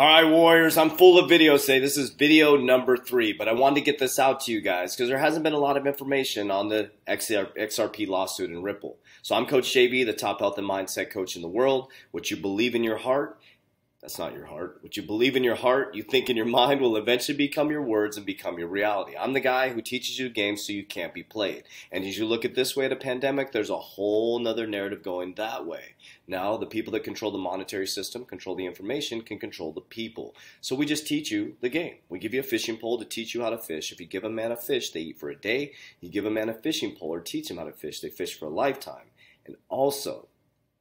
All right, Warriors, I'm full of videos today. This is video number three, but I wanted to get this out to you guys because there hasn't been a lot of information on the XRP lawsuit in Ripple. So I'm Coach JV, the top health and mindset coach in the world. What you believe in your heart that's not your heart. What you believe in your heart, you think in your mind, will eventually become your words and become your reality. I'm the guy who teaches you games so you can't be played. And as you look at this way at a pandemic, there's a whole nother narrative going that way. Now, the people that control the monetary system, control the information, can control the people. So we just teach you the game. We give you a fishing pole to teach you how to fish. If you give a man a fish, they eat for a day. You give a man a fishing pole or teach him how to fish, they fish for a lifetime. And also,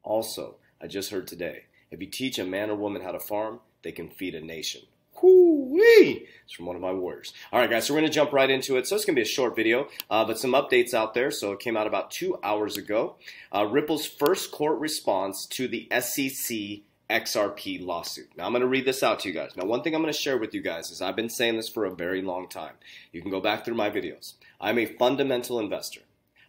also, I just heard today, if you teach a man or woman how to farm, they can feed a nation. Whoo-wee! It's from one of my warriors. All right, guys, so we're going to jump right into it. So it's going to be a short video, uh, but some updates out there. So it came out about two hours ago. Uh, Ripple's first court response to the SEC XRP lawsuit. Now, I'm going to read this out to you guys. Now, one thing I'm going to share with you guys is I've been saying this for a very long time. You can go back through my videos. I'm a fundamental investor.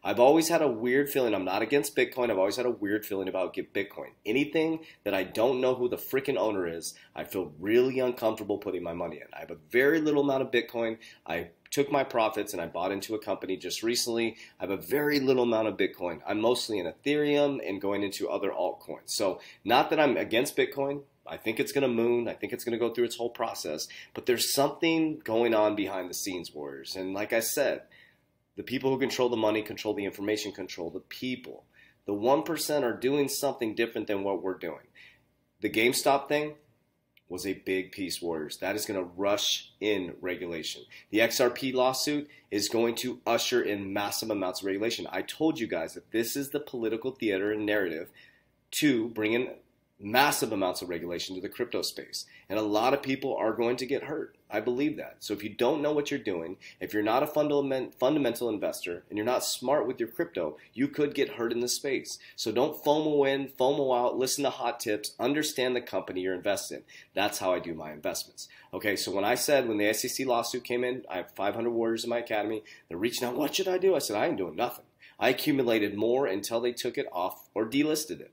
I've always had a weird feeling. I'm not against Bitcoin. I've always had a weird feeling about Bitcoin. Anything that I don't know who the freaking owner is, I feel really uncomfortable putting my money in. I have a very little amount of Bitcoin. I took my profits and I bought into a company just recently. I have a very little amount of Bitcoin. I'm mostly in Ethereum and going into other altcoins. So, not that I'm against Bitcoin. I think it's going to moon. I think it's going to go through its whole process. But there's something going on behind the scenes, Warriors. And like I said, the people who control the money control the information, control the people. The 1% are doing something different than what we're doing. The GameStop thing was a big piece, Warriors. That is going to rush in regulation. The XRP lawsuit is going to usher in massive amounts of regulation. I told you guys that this is the political theater and narrative to bring in massive amounts of regulation to the crypto space. And a lot of people are going to get hurt. I believe that. So if you don't know what you're doing, if you're not a fundamental investor and you're not smart with your crypto, you could get hurt in the space. So don't FOMO in, FOMO out, listen to hot tips, understand the company you're invested in. That's how I do my investments. Okay, so when I said when the SEC lawsuit came in, I have 500 warriors in my academy. They're reaching out, what should I do? I said, I ain't doing nothing. I accumulated more until they took it off or delisted it.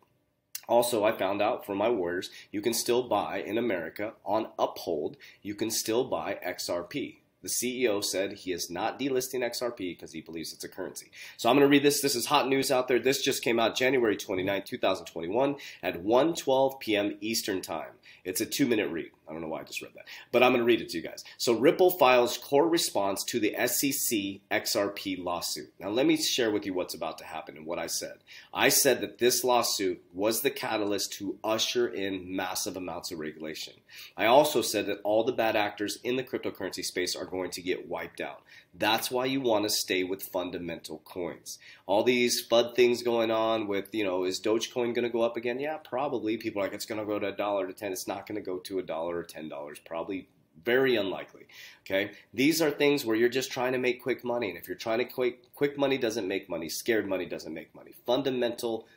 Also, I found out from my Warriors, you can still buy in America on Uphold, you can still buy XRP. The CEO said he is not delisting XRP because he believes it's a currency. So I'm going to read this. This is hot news out there. This just came out January 29, 2021 at 1:12 p.m. Eastern Time. It's a two minute read. I don't know why I just read that, but I'm going to read it to you guys. So Ripple files core response to the SEC XRP lawsuit. Now let me share with you what's about to happen and what I said. I said that this lawsuit was the catalyst to usher in massive amounts of regulation. I also said that all the bad actors in the cryptocurrency space are going to get wiped out. That's why you want to stay with fundamental coins. All these FUD things going on with, you know, is Dogecoin going to go up again? Yeah, probably. People are like, it's going to go to a dollar to 10. It's not going to go to a dollar or $10. Probably very unlikely. Okay, these are things where you're just trying to make quick money, and if you're trying to quick quick money doesn't make money, scared money doesn't make money. Fundamental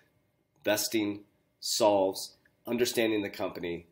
vesting solves understanding the company,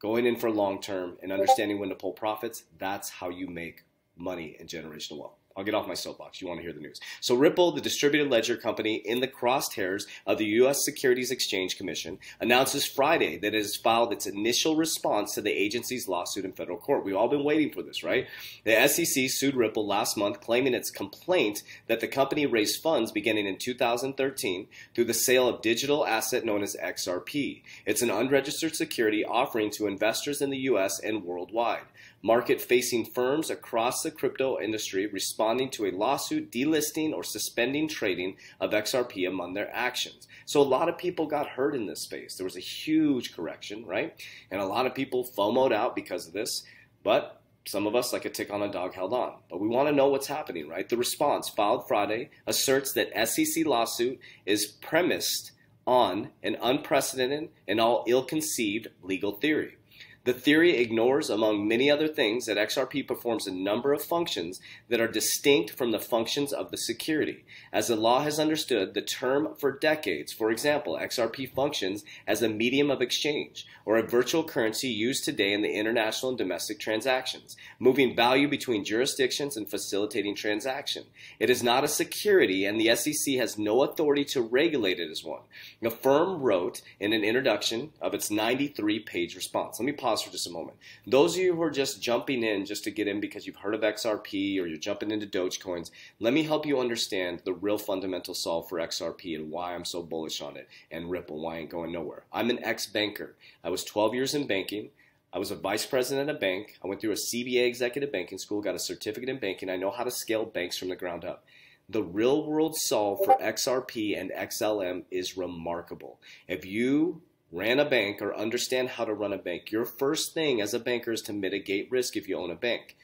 going in for long term, and understanding when to pull profits. That's how you make money and generational wealth. I'll get off my soapbox. You want to hear the news. So Ripple, the distributed ledger company in the crosshairs of the U.S. Securities Exchange Commission, announces Friday that it has filed its initial response to the agency's lawsuit in federal court. We've all been waiting for this, right? The SEC sued Ripple last month, claiming its complaint that the company raised funds beginning in 2013 through the sale of digital asset known as XRP. It's an unregistered security offering to investors in the U.S. and worldwide. Market-facing firms across the crypto industry respond responding to a lawsuit delisting or suspending trading of XRP among their actions. So a lot of people got hurt in this space. There was a huge correction, right? And a lot of people FOMOed out because of this. But some of us, like a tick on a dog, held on. But we want to know what's happening, right? The response filed Friday asserts that SEC lawsuit is premised on an unprecedented and all ill-conceived legal theory. The theory ignores, among many other things, that XRP performs a number of functions that are distinct from the functions of the security. As the law has understood the term for decades, for example, XRP functions as a medium of exchange, or a virtual currency used today in the international and domestic transactions, moving value between jurisdictions and facilitating transaction. It is not a security, and the SEC has no authority to regulate it as one. The firm wrote in an introduction of its 93 page response. Let me pause pause for just a moment. Those of you who are just jumping in just to get in because you've heard of XRP or you're jumping into Dogecoins, let me help you understand the real fundamental solve for XRP and why I'm so bullish on it and Ripple, why I ain't going nowhere. I'm an ex banker. I was 12 years in banking. I was a vice president at a bank. I went through a CBA executive banking school, got a certificate in banking. I know how to scale banks from the ground up. The real world solve for XRP and XLM is remarkable. If you ran a bank or understand how to run a bank, your first thing as a banker is to mitigate risk if you own a bank.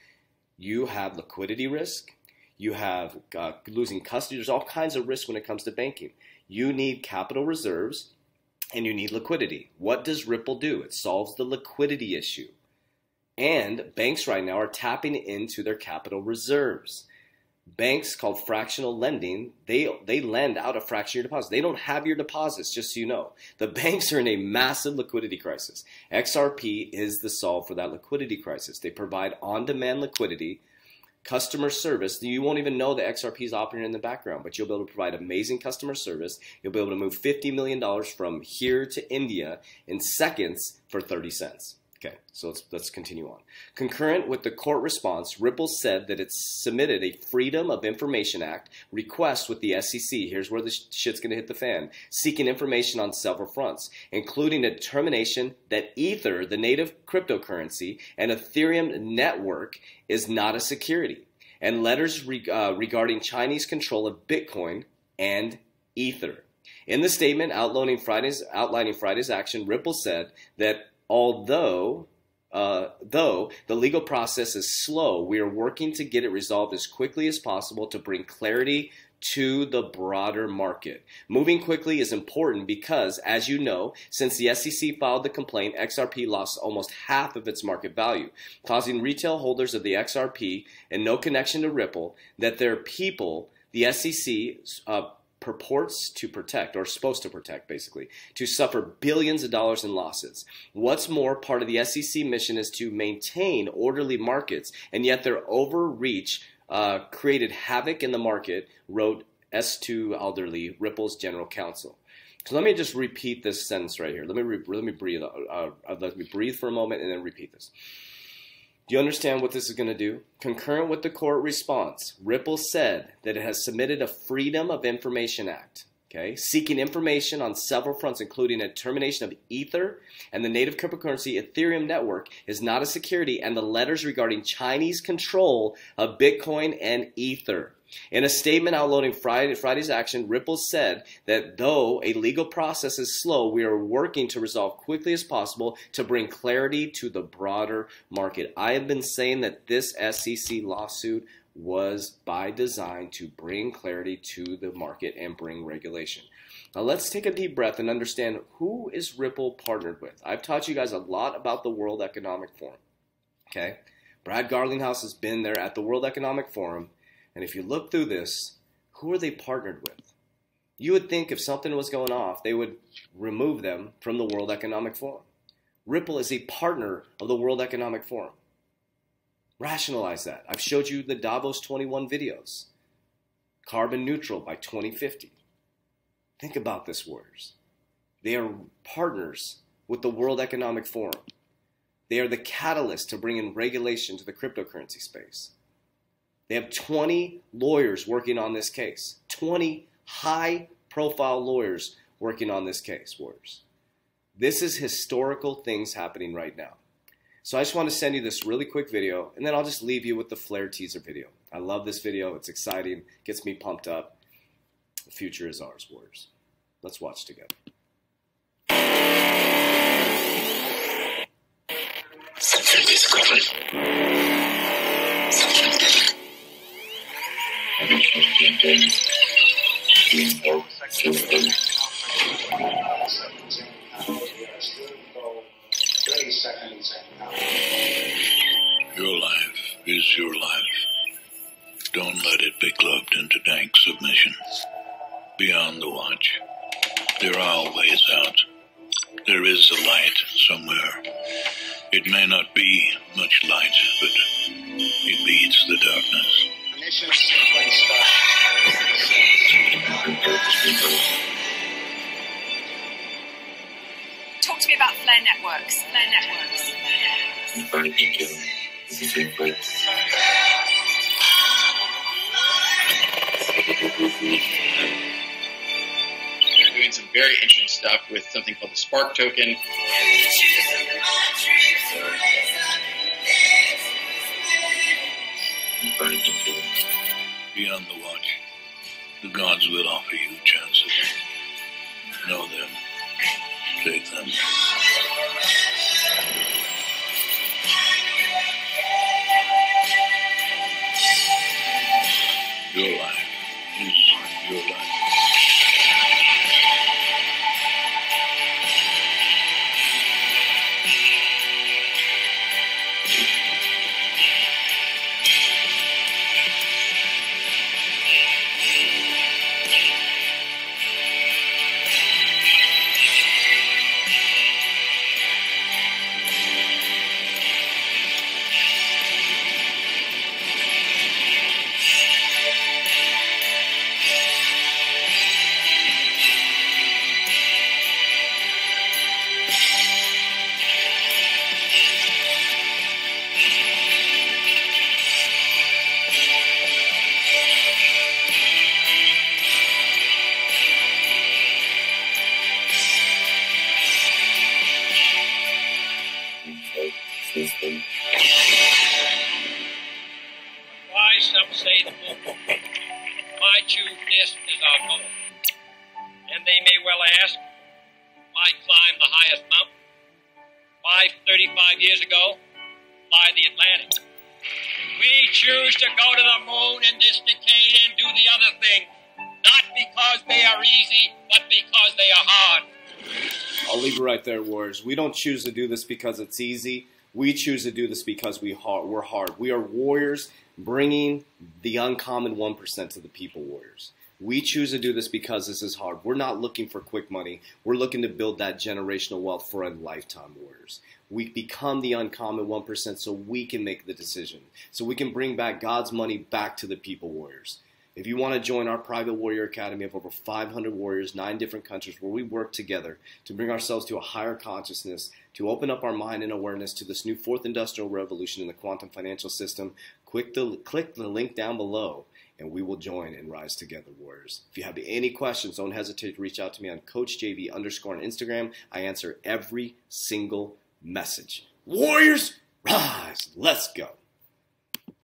You have liquidity risk, you have uh, losing custody, there's all kinds of risk when it comes to banking. You need capital reserves and you need liquidity. What does Ripple do? It solves the liquidity issue. And banks right now are tapping into their capital reserves banks called fractional lending they they lend out a fraction of your deposits they don't have your deposits just so you know. The banks are in a massive liquidity crisis. Xrp is the solve for that liquidity crisis. They provide on-demand liquidity customer service. You won't even know that xrp is operating in the background but you'll be able to provide amazing customer service. You'll be able to move $50 million from here to india in seconds for 30 cents Okay, so let's, let's continue on. Concurrent with the court response, Ripple said that it submitted a Freedom of Information Act request with the SEC. Here's where the shit's going to hit the fan. Seeking information on several fronts, including a determination that Ether, the native cryptocurrency, and Ethereum network is not a security, and letters re uh, regarding Chinese control of Bitcoin and Ether. In the statement outlining Friday's, outlining Friday's action, Ripple said that although uh, though the legal process is slow, we are working to get it resolved as quickly as possible to bring clarity to the broader market. Moving quickly is important because, as you know, since the SEC filed the complaint, XRP lost almost half of its market value, causing retail holders of the XRP and no connection to Ripple that their people, the SEC, uh, purports to protect, or supposed to protect basically, to suffer billions of dollars in losses. What's more, part of the SEC mission is to maintain orderly markets, and yet their overreach uh, created havoc in the market, wrote Stu Alderoty, Ripple's general counsel. So let me just repeat this sentence right here. Let me let me breathe. Uh, uh, let me breathe for a moment and then repeat this. Do you understand what this is going to do? Concurrent with the court response, Ripple said that it has submitted a Freedom of Information Act, okay, seeking information on several fronts, including a termination of Ether and the native cryptocurrency Ethereum network is not a security, and the letters regarding Chinese control of Bitcoin and Ether. In a statement outlining Friday, Friday's action, Ripple said that though a legal process is slow, we are working to resolve quickly as possible to bring clarity to the broader market. I have been saying that this SEC lawsuit was by design to bring clarity to the market and bring regulation. Now let's take a deep breath and understand who is Ripple partnered with. I've taught you guys a lot about the World Economic Forum. Okay? Brad Garlinghouse has been there at the World Economic Forum and if you look through this, who are they partnered with? You would think if something was going off, they would remove them from the World Economic Forum. Ripple is a partner of the World Economic Forum. Rationalize that. I've showed you the Davos 21 videos. Carbon neutral by 2050. Think about this, warriors. They are partners with the World Economic Forum. They are the catalyst to bring in regulation to the cryptocurrency space. They have 20 lawyers working on this case. 20 high profile lawyers working on this case, Warriors. This is historical things happening right now. So I just want to send you this really quick video, and then I'll just leave you with the Flare teaser video. I love this video. It's exciting. Gets me pumped up. The future is ours, Warriors. Let's watch together. Your life is your life. Don't let it be clubbed into dank submission. Beyond the watch, there are ways out. There is a light somewhere. It may not be much light, but it beats the darkness. Start. to me about Flare Networks. Flare Networks. They're doing some very interesting stuff with something called the Spark token. Beyond the watch, the gods will offer you chances. Choose this as our goal? And they may well ask, why climb the highest mountain? Why 35 years ago, fly the Atlantic? We choose to go to the moon in this decade and do the other thing, not because they are easy, but because they are hard. I'll leave it right there, Warriors. We don't choose to do this because it's easy. We choose to do this because we hard, we're hard. We are warriors bringing the uncommon 1% to the people, Warriors. We choose to do this because this is hard. We're not looking for quick money. We're looking to build that generational wealth for a lifetime, Warriors. We become the uncommon 1% so we can make the decision. So we can bring back God's money back to the people, Warriors. If you want to join our private warrior academy of over 500 warriors, nine different countries, where we work together to bring ourselves to a higher consciousness, to open up our mind and awareness to this new fourth industrial revolution in the quantum financial system, click the, click the link down below and we will join and rise together, warriors. If you have any questions, don't hesitate to reach out to me on CoachJV underscore on Instagram. I answer every single message. Warriors, rise! Let's go.